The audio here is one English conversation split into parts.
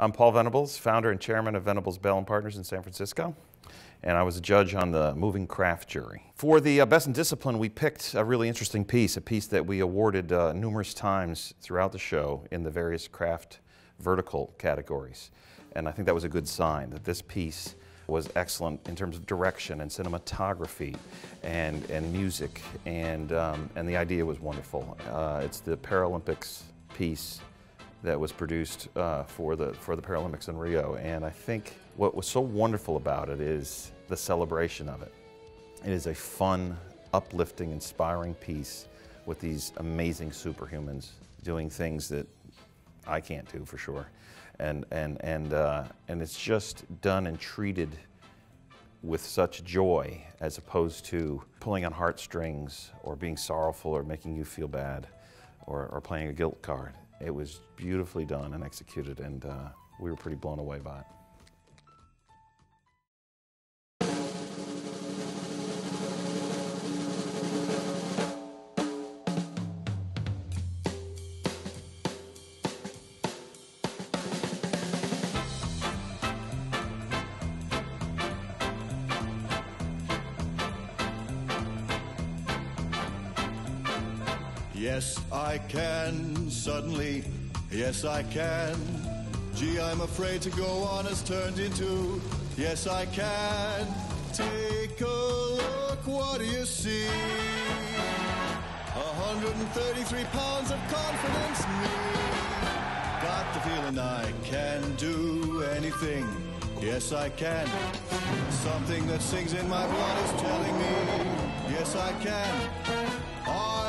I'm Paul Venables, founder and chairman of Venables Bell and Partners in San Francisco, and I was a judge on the moving craft jury. For the uh, best in discipline, we picked a really interesting piece, a piece that we awarded uh, numerous times throughout the show in the various craft vertical categories. And I think that was a good sign that this piece was excellent in terms of direction and cinematography and, and music, and, um, and the idea was wonderful. Uh, it's the Paralympics piece that was produced uh, for, the, for the Paralympics in Rio. And I think what was so wonderful about it is the celebration of it. It is a fun, uplifting, inspiring piece with these amazing superhumans doing things that I can't do for sure. And, and, and, uh, and it's just done and treated with such joy as opposed to pulling on heartstrings or being sorrowful or making you feel bad or, or playing a guilt card. It was beautifully done and executed, and uh, we were pretty blown away by it. Yes, I can, suddenly, yes, I can. Gee, I'm afraid to go on has turned into, yes, I can. Take a look, what do you see? 133 pounds of confidence, me. Got the feeling I can do anything. Yes, I can. Something that sings in my blood is telling me, yes, I can. I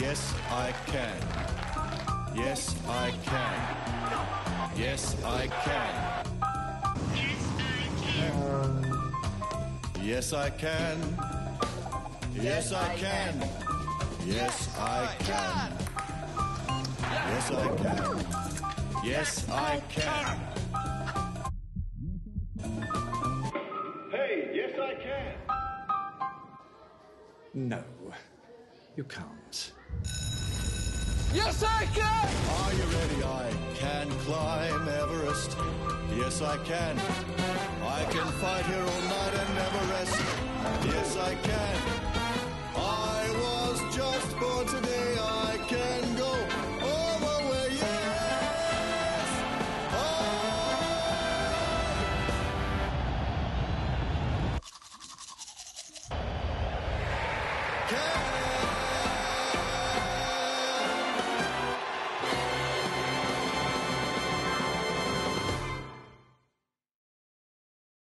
Yes, I can. Yes, I can. Yes, I can. Yes, I can. Yes, I can. Yes, I can. Yes, I can. Yes, I can. Hey, yes, I can. No, you can't. Yes, I can! Are you ready? I can climb Everest. Yes, I can. I can fight here all night and never rest. Yes, I can. I was just born today. I can go all the way. Yes! I can!